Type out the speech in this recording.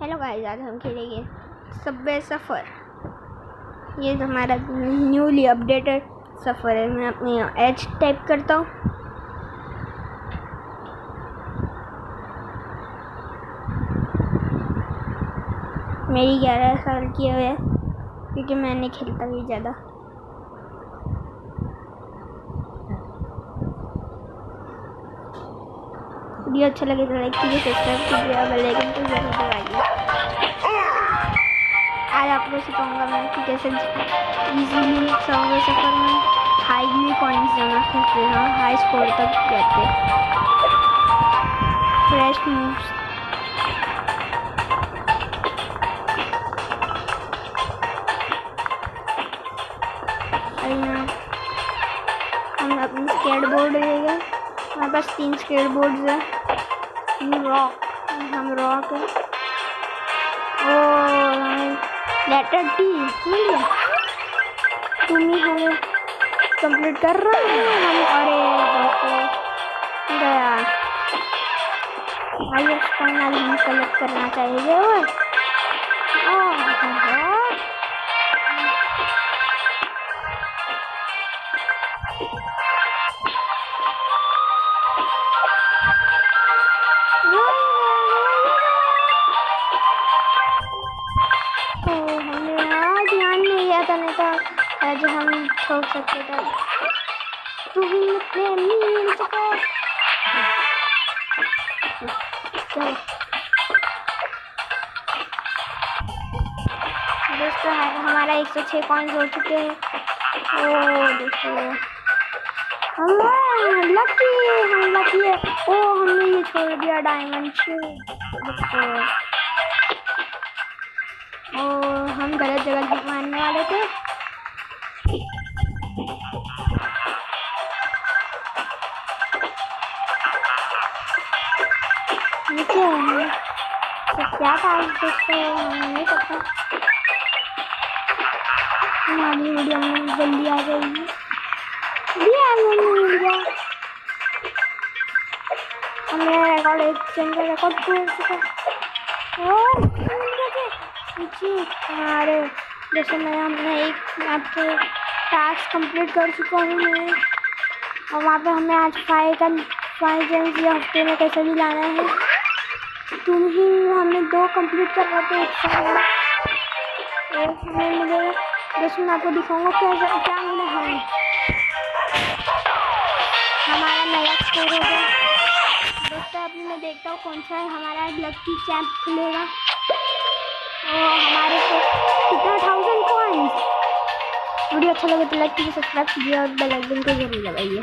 Hello guys आज हम खेलेंगे सबवे सफ़र। ये तो हमारा न्यूली अपडेटेड सफ़र है। मैं अपनी एच टाइप करता हूँ। मेरी ग्यारह साल की है, क्योंकि मैं नहीं खेलता भी ज़्यादा। वीडियो अच्छा लगे तो लाइक कीजिए सब्सक्राइब कीजिए और बेल आइकन को ज़रूर दबाइए। आज आपको सिखाऊँगा मैं कि कैसे इजीली सॉन्ग सफ़र में हाईली कॉइन्स जमा करते हैं हाई स्कोर तक जाते हैं। फ्रेश मूव्स हम अपनी स्केट बोर्ड ले गए हमारे पास तीन स्केट बोर्ड है। रॉक हम रॉक है। ओ लेटर टी मिल गया तुम ही हमें कंप्लीट कर रहे हैं? हम अरे गया। भाई इसका नाम कलेक्ट करना चाहिए वो आज हम ठोक सकते थे तू ही मिल सके दोस्तों हमारा एक सौ छः कॉइन्स हो चुके हैं। ओ दोस्तों हम लकी हम लकी है। ओ, हमने ये छोड़ दिया डायमंड दोस्तों ओ हम गलत जगह मारने वाले थे। है तो क्या देखते हैं नहीं पता हमारी वीडियो में जल्दी आ जाएगी भी आ वीडियो हमने रिकॉर्ड एक रिकॉर्ड कर चुका और हमारे जैसे मैं हमने एक आपके टास्क कंप्लीट कर चुका हूँ मैं और वहाँ पे हमें आज फाइव का फाइव जेम्स ये हफ़्ते में कैसे भी लाना है तुम ही हमने दो कंप्लीट कर रहे थे, एक साथ एक। हमें मिलेगा जैसे मैं आपको दिखाऊँगा क्या क्या मिला हमें। हमारा नया स्कोर हो गया। दोस्तों, अभी मैं देखता हूँ कौन सा है हमारा लक्की चैम्प खुलेगा। और हमारे को कितना थाउज़ेंड कॉइन्स वीडियो अच्छा लगे तो लाइक कीजिए सब्सक्राइब कीजिए और बेल आइकन को ज़रूर दबाइए।